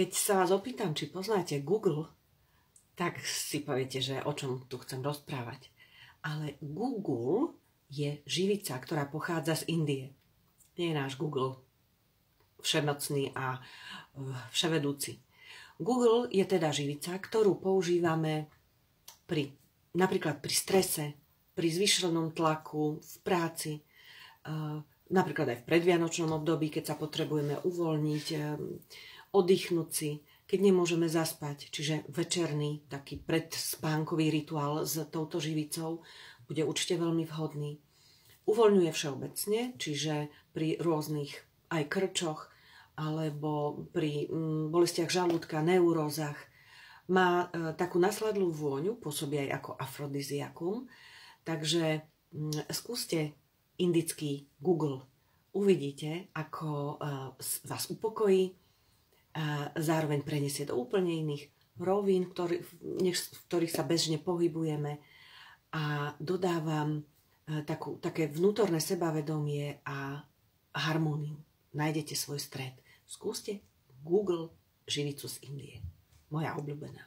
keď sa vás opýtam, či poznáte Google, tak si poviete, že o čom tu chcem rozprávať. Ale Google je živica, ktorá pochádza z Indie. Nie je náš Google všemocný a e, vševedúci. Google je teda živica, ktorú používame pri, napríklad pri strese, pri zvyšenom tlaku, v práci, e, napríklad aj v predvianočnom období, keď sa potrebujeme uvoľniť, e, oddychnúť si, keď nemôžeme zaspať. Čiže večerný taký predspánkový rituál s touto živicou bude určite veľmi vhodný. Uvoľňuje všeobecne, čiže pri rôznych aj krčoch, alebo pri mm, bolestiach žalúdka, neurózach. Má e, takú nasledlú vôňu, pôsobí aj ako afrodiziakum. Takže mm, skúste indický Google. Uvidíte, ako e, vás upokojí, zároveň preniesie do úplne iných rovín, ktorý, v ktorých sa bežne pohybujeme a dodávam e, takú, také vnútorné sebavedomie a harmóniu. Nájdete svoj stred. Skúste Google živicu z Indie. Moja obľúbená.